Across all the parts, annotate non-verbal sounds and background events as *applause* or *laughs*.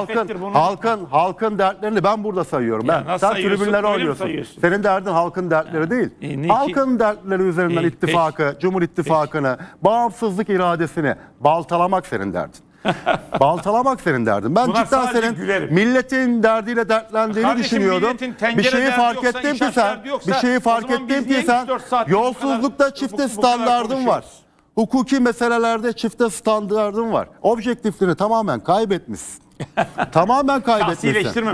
muhalefettir bunu. halkın halkın dertlerini ben burada sayıyorum. Ya ben sen mi oynuyorsun. Senin derdin halkın dertleri değil. E, ne halkın dertleri üzerinden E, ittifakı, Cumhur İttifakı'nı, bağımsızlık iradesini baltalamak senin derdin. *laughs* baltalamak senin derdin. Ben Buna cidden senin gülerim. milletin derdiyle dertlendiğini Kardeşim, düşünüyordum. Bir şeyi fark ettim ki sen, yoksa, bir şeyi fark ettim ki sen 3-4 saat bu yolsuzlukta kadar- çifte bu- bu kadar standardın var. Hukuki meselelerde çifte standardın var. Objektifliğini tamamen kaybetmişsin. *laughs* tamamen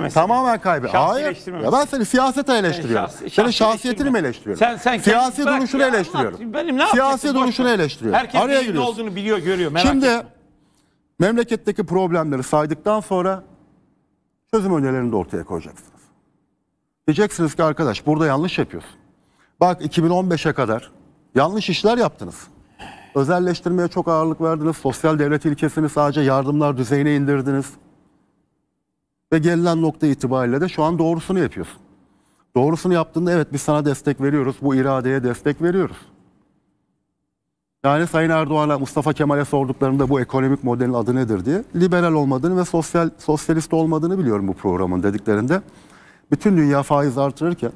mesela. Tamamen kaybet. Hayır. Ya ben seni siyasete eleştiriyorum. şahsi- Senin şahsileştirme. şahsiyetini mi eleştiriyorum? Sen- sen Siyasi duruşunu ya, eleştiriyorum. anlat. Benim ne Siyasi duruşunu eleştiriyorum. Herkes Araya ne olduğunu biliyor, görüyor. Merak Şimdi etme. memleketteki problemleri saydıktan sonra çözüm önerilerini de ortaya koyacaksınız. Diyeceksiniz ki arkadaş burada yanlış yapıyorsun. Bak 2015'e kadar yanlış işler yaptınız. Özelleştirmeye çok ağırlık verdiniz. Sosyal devlet ilkesini sadece yardımlar düzeyine indirdiniz. Ve gelinen nokta itibariyle de şu an doğrusunu yapıyorsun. Doğrusunu yaptığında evet biz sana destek veriyoruz. Bu iradeye destek veriyoruz. Yani Sayın Erdoğan'a Mustafa Kemal'e sorduklarında bu ekonomik modelin adı nedir diye liberal olmadığını ve sosyal sosyalist olmadığını biliyorum bu programın dediklerinde. Bütün dünya faiz artırırken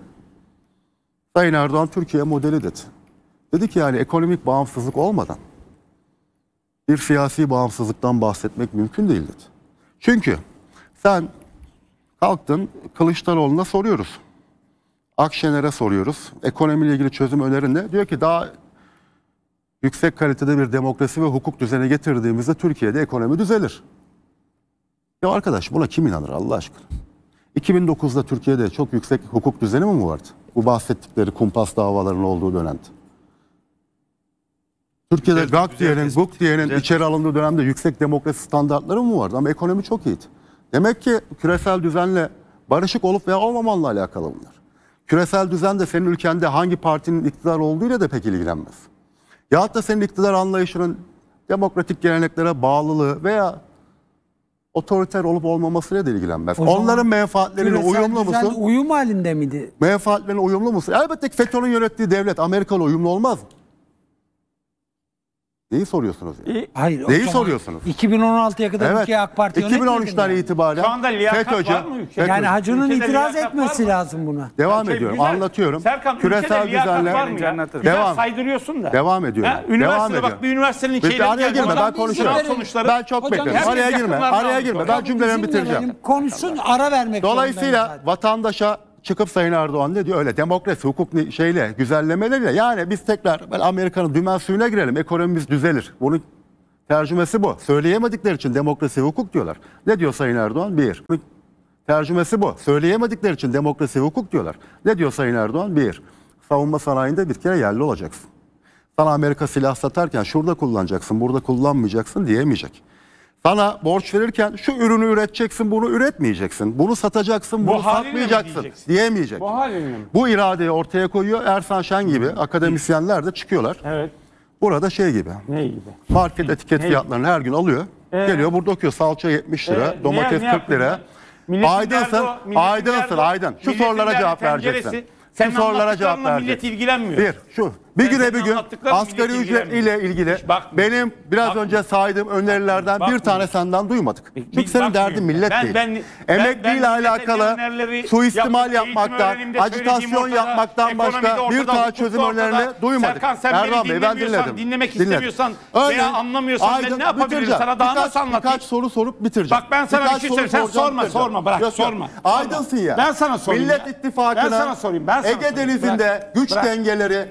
Sayın Erdoğan Türkiye modeli dedi. Dedi ki yani ekonomik bağımsızlık olmadan bir siyasi bağımsızlıktan bahsetmek mümkün değil dedi. Çünkü sen kalktın Kılıçdaroğlu'na soruyoruz. Akşener'e soruyoruz. Ekonomiyle ilgili çözüm önerin ne? Diyor ki daha yüksek kalitede bir demokrasi ve hukuk düzeni getirdiğimizde Türkiye'de ekonomi düzelir. Ya arkadaş buna kim inanır Allah aşkına? 2009'da Türkiye'de çok yüksek hukuk düzeni mi vardı? Bu bahsettikleri kumpas davalarının olduğu dönemde. Türkiye'de Güzel- GAK güzel diyenin, GUK diyenin içeri alındığı dönemde yüksek demokrasi standartları mı vardı? Ama ekonomi çok iyiydi. Demek ki küresel düzenle barışık olup veya olmamanla alakalı bunlar. Küresel düzen de senin ülkende hangi partinin iktidar olduğuyla da pek ilgilenmez. Ya da senin iktidar anlayışının demokratik geleneklere bağlılığı veya otoriter olup olmamasıyla da ilgilenmez. O Onların menfaatlerine uyumlu musun? Uyum halinde miydi? Menfaatlerine uyumlu musun? Elbette ki FETÖ'nün yönettiği devlet Amerikalı uyumlu olmaz mı? Neyi soruyorsunuz? Ya? Hayır. o Neyi soruyorsunuz? 2016'ya kadar Evet. ülkeye AK Parti yönetmedi mi 2013'ten yani? itibaren Şu anda liyakat FETÖ'cü, var mı ülkede? FETÖ'cü- Yani Hacı'nın itiraz etmesi lazım buna. Devam Şey, ediyorum. güzel. Anlatıyorum. Serkan Küresel ülkede liyakat düzenle var mı ya? Anlatırım. Güzel Devam. saydırıyorsun da. Devam ediyorum. Ha, üniversitede Devam bak ediyorum. bir üniversitenin şeyleri araya girme, ben konuşuyorum. sonuçları. Ben çok Hocam, bekledim. herkes Araya girme. Araya girme. Ben cümlelerimi bitireceğim. Konuşsun ara vermek Dolayısıyla vatandaşa çıkıp Sayın Erdoğan ne diyor? Öyle demokrasi, hukuk şeyle, güzellemeleriyle. Yani biz tekrar Amerika'nın dümen suyuna girelim. Ekonomimiz düzelir. Bunun tercümesi bu. Söyleyemedikleri için demokrasi, hukuk diyorlar. Ne diyor Sayın Erdoğan? Bir. Tercümesi bu. Söyleyemedikleri için demokrasi, hukuk diyorlar. Ne diyor Sayın Erdoğan? Bir. Savunma sanayinde bir kere yerli olacaksın. Sana Amerika silah satarken şurada kullanacaksın, burada kullanmayacaksın diyemeyecek. Sana borç verirken şu ürünü üreteceksin, bunu üretmeyeceksin. Bunu satacaksın, Bu bunu mi satmayacaksın diyeceksin? diyemeyecek. Bu haline mi? Bu iradeyi ortaya koyuyor Ersan Şen gibi akademisyenler de çıkıyorlar. Evet. Burada şey gibi Ne gibi? market etiket fiyatlarını her gün alıyor. Geliyor burada okuyor salça 70 lira, Ee, domates ne 40 lira. Milletin Aydınsın, derdi o, milletin aydınsın, derdi o. aydın. Şu Milletin sorulara derdi cevap tenceresi. vereceksin. Senin Şu sorulara cevap anlattıklarınla millet vereceksin. ilgilenmiyor. Bir, şu. Bir Sen- güne senin bir gün asgari ücret ile ilgili benim biraz Bakmıyor. önce saydığım önerilerden bir Bakmıyor. tane senden duymadık. Bir- Çünkü senin bakmıyor. derdin millet Ben- değil. ben- ben- Emekliyle ben alakalı suistimal yapmaktan, acitasyon yapmaktan başka bir tane çözüm önerini duymadık. Serkan sen Erdoğan beni Bey ben dinledim. dinlemek istemiyorsan Örneğin, veya anlamıyorsan ben Aydın- ne yapabilirim bitireceğim. sana daha Birkaç- nasıl anlatayım? Birkaç soru sorup bitireceğim. Bak ben sana Birkaç bir şey söyleyeyim. Sen sorma, sorma, bırak, sorma. Aydınsın ya. Ben sana sorayım Millet. İttifakı'na Ben ben Ege. Denizi'nde güç dengeleri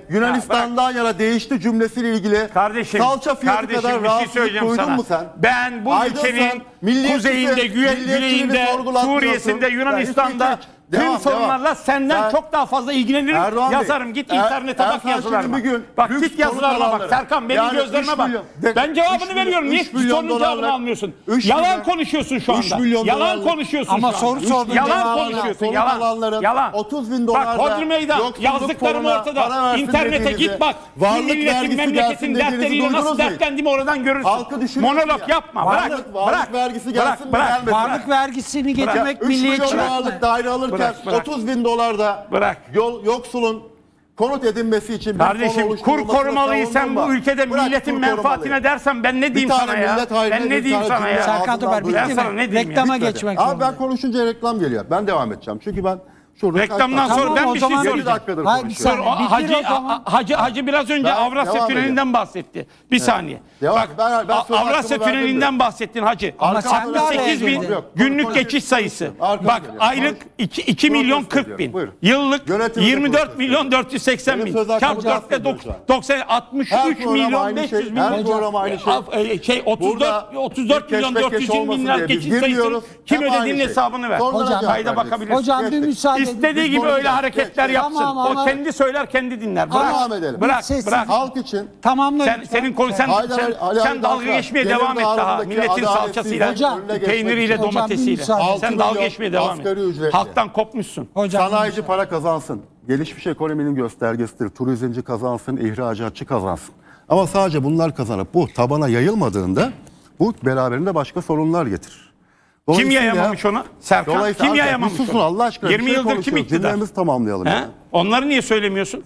Yunanistan'dan yana değişti cümlesiyle ilgili Kardeşim, salça fiyatı kardeşim kadar bir şey duydun sana. mu sen? Ben bu Aydın sen ülkenin milliyetçisi- kuzeyinde, milliyetçiliğini güneyinde. Suriye'sinde, Yunanistan'da Hiç. Devam, tüm sorunlarla devam. senden Sen- çok daha fazla ilgilenirim. Erdoğan yazarım. Git Er- internete bak yazılarıma. Şen'in bir gün bak git yazılarıma bak. Serkan benim Yani gözlerime bak. milyon- de- ben cevabını veriyorum. milyon- Niye sorunun cevabını almıyorsun? üç Yalan milyon- konuşuyorsun şu anda. milyon Yalan konuşuyorsun Ama soru sordun, Yalan konuşuyorsun. Yalan. alanların Yalan. 30 bin Bak dolarda Hodri Meydan yazdıklarım ortada. İnternete git bak. varlık milletin vergisi memleketin gelsin dediğinizi dertleriyle nasıl dertlendiğimi oradan görürsün. Halkı düşünüyorsun Monolog ya. yapma. Varlık- Bırak. varlık Bırak. vergisi gelsin mi, bırak. gelmesin? Varlık vergisini getirmek 3 milyon milliyetçi. dolarlık daire alırken Bırak, bırak. 30 bin dolarda Bırak. yol, yoksulun konut edinmesi için bir Kardeşim kur korumalıyı sen bu ülkede Bırak milletin menfaatine dersen ben ne diyeyim sana ya? Ben ne diyeyim sana ya? Serkan ağzından bitti mi? ne diyeyim ya? Reklama geçmek Abi ben konuşunca reklam geliyor. Ben devam edeceğim. Çünkü ben şurada Reklamdan kaç- sonra ben bir şey zaman- söyleyeceğim. Dakikadır Hayır, bir. O, Bitir hacı, o zaman. a- hacı, hacı biraz önce Ben- Avrasya devam Tüneli'nden bahsetti. Bir saniye. Devam- Bak ben- ben A- söz Avrasya hakkımı verdim Tüneli'nden de. bahsettin hacı. Ama sen de araya 68 bin girdin. Yok, günlük konuş- geçiş sayısı. Arkama Bak geliyor. aylık 2, 2 milyon Protesto 40 bin. ediyorum. Buyurun. Yıllık Yönetimde 24 protesto milyon 480 Benim bin. söz hakkımı Çarp 4 gasp ile ediyor şu an. 90 Her 63 program milyon aynı 500 şey, bin. her program aynı şey. Af- e, Şey 34 Burada 34 bir milyon keşmekeş 420 olmasın binler diye biz geçiş sayısını girmiyoruz. kim Hep aynı ödediğinin şey. hesabını ver. Sonra Hocam- cevap Kayda vereceğiz. bakabilirsin. Hocam bir müsaade. İstediği gibi öyle hareketler yapsın. Tamam ama- O kendi söyler kendi dinler. Bırak. Devam edelim. Bırak. Sessiz. Bırak. Halk için Tamamlayın. Sen senin konu sen Haydar sen, Ali- Ali sen Ali dalga geçmeye gelir devam et daha. dağılımındaki Milletin adaletsizliğin salçasıyla, Hocam, önüne geçmek peyniriyle, için. Hocam, bir domatesiyle. müsaade. Altı Sen dalga milyon geçmeye devam et. asgari ücretli. Halktan kopmuşsun. Hocam Sanayici para kazansın. Gelişmiş ekonominin göstergesidir. Turizmci kazansın, ihracatçı kazansın. Ama sadece bunlar kazanıp bu tabana yayılmadığında bu beraberinde başka sorunlar getirir. Kim Dolayısıyla- yayamamış onu? Serkan. Dolayısıyla Kim arkadaşlar, yayamamış bir susun? Allah aşkına. 20 bir şey yıldır kim konuşuyoruz. iktidar? Cümlemizi tamamlayalım. He? ya. Onları niye söylemiyorsun?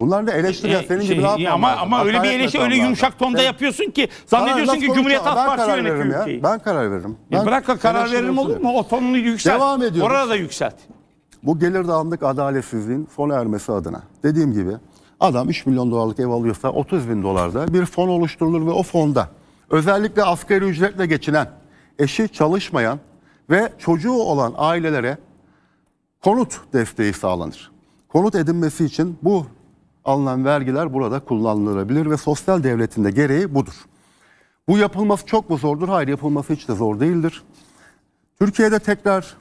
Bunlar da eleştiriler. Senin Şey, gibi ne yapmam ama ama öyle bir Hakaret eleştiri öyle yumuşak tonda Sen- yapıyorsun ki zannediyorsun laf ki Cumhuriyet. Halk Ben Partisi karar veririm yönetiyor ya. ülkeyi. Ben karar veririm. Ya Ben bırak da karar eleştiri veririm olur mu? O tonunu yükselt. Devam ediyoruz. Orada da yükselt. Bu gelir dağınık adaletsizliğin sona ermesi adına dediğim gibi adam 3 milyon dolarlık ev alıyorsa 30 bin dolarda bir fon oluşturulur ve o fonda özellikle asgari ücretle geçinen, eşi çalışmayan ve çocuğu olan ailelere konut desteği sağlanır. Konut edinmesi için bu alınan vergiler burada kullanılabilir ve sosyal devletin de gereği budur. Bu yapılması çok mu zordur? Hayır yapılması hiç de zor değildir. Türkiye'de tekrar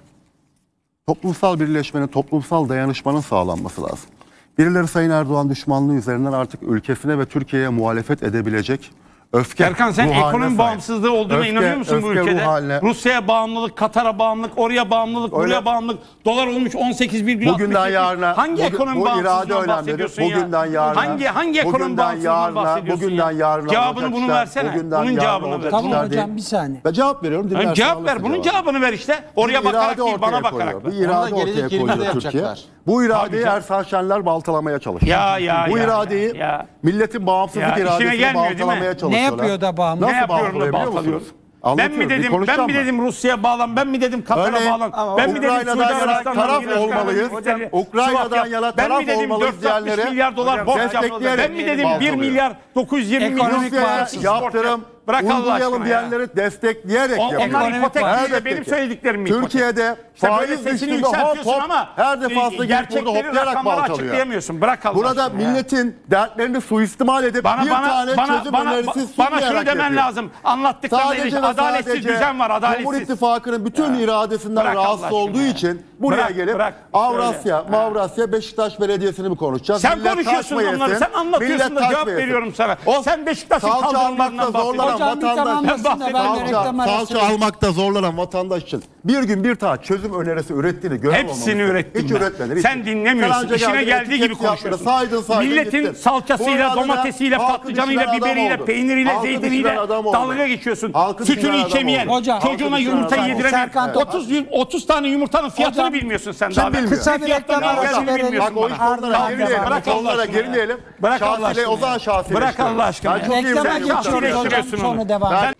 toplumsal birleşmenin, toplumsal dayanışmanın sağlanması lazım. Birileri Sayın Erdoğan düşmanlığı üzerinden artık ülkesine ve Türkiye'ye muhalefet edebilecek öfke Erkan sen ekonomi sahip. bağımsızlığı olduğuna Öfke- inanıyor musun bu öfke ruh ülkede? haline- Rusya'ya bağımlılık, Katar'a bağımlılık, oraya bağımlılık, Öyle- buraya bağımlılık. Dolar olmuş 18,67. Bugünden yarına Hangi bugün- ekonomi bu bağımsızlığından bahsediyorsun ya? Bugünden yarına Hangi hangi ekonomi bugünden bağımsızlığından yarına, bahsediyorsun bugünden ya? yarına Cevabını bunu versene. bugünden Bunun yarına cevabını ver. Tamam hocam, değil. bir saniye. Ben cevap veriyorum. Yani cevap ver. Bunun cevabı. cevabını ver işte. Oraya bakarak değil, bana bakarak. Bir irade ortaya koyuyor Türkiye. yapacaklar. Bu iradeyi. Ersan Şenler baltalamaya çalışıyor. Ya, ya, Bu iradeyi milletin bağımsızlık iradesini baltalamaya Ne yapıyor da bağım- Nasıl ne yapıyorum da bağlıyor biliyor baltalıyorum? musunuz? Ben Anlatıyorum, mi bir dedim ben konuşacağım mi dedim Rusya'ya bağlan ben mi dedim Katar'a Örneğin, bağlan ben mi dedim Ukrayna'dan Suudi yana Arabistan'dan taraf olmalıyız. Ukrayna'dan yana Ben mi taraf dedim olmalıyız 460 diyenlere milyar dolar borç yapmalı destekleyerek ben mi dedim 1 baltalıyor. milyar 920 milyon Ekonomik Rusya'ya bağımsızlık. yaptırım Bırak Allah uygulayalım aşkına ya. diyenleri destekleyerek O- yapıyor. onlar ipotek değil de Elbette benim ki. söylediklerim ipotek. Türkiye'de İşte böyle faiz sesini düştüğünde hop yükseltiyorsun hop ama her defasında gelip burada gerçekleri hoplayarak rakamları baltalıyor. açıklayamıyorsun. Bırak Allah Burada aşkına ya. milletin dertlerini suistimal edip bana bir bana tane bana çözüm bana, önerisi bana şunu sunmayarak demen yapıyor. lazım. Anlattıklarında Sadece ilgili ve adaletsiz sadece düzen var. Cumhur Adaletsiz. İttifakı'nın bütün iradesinden Bırak Allah rahatsız aşkına olduğu ya. için buraya Bırak, gelip bırak. Avrasya. Mavrasya, Beşiktaş Belediyesi'ni mi konuşacağız? Sen Millet konuşuyorsun taş mı onları, yesin? sen anlatıyorsun Millet da cevap yesin? veriyorum sana. Sen Beşiktaş'ın salça kaldırımlarından almakta zorlanan bahsediyorsun. Hocam bir vatandaş. tamamlasın da ben de bahsediyorum. reklam arası Salça vereyim. almakta zorlanan vatandaş için bir gün bir tane çözüm önerisi ürettiğini gören Hepsini ürettim Hiç ben. üretmedin. hiç. Sen dinlemiyorsun. Sen anca İşine geldiği gibi konuşuyorsun. Saydın saydın Milletin gittin. salçasıyla, domatesiyle, patlıcanıyla, biberiyle, peyniriyle, zeytiniyle dalga geçiyorsun. Sütünü içemeyen, çocuğuna oldu. yediremeyen, Serkan 30, yum- 30 tane yumurtanın fiyatını bilmiyorsun sen daha. Kısa bir Fiyatların reklam ne arası verelim. bilmiyorsun Bak o iş Ardından girmeyelim. Bırak Allah aşkına girmeyelim. Bırak Allah Şahsile, o aşkına zaman ya. şahsileştirelim. Bırak Allah aşkına. Sonra devam. Ben-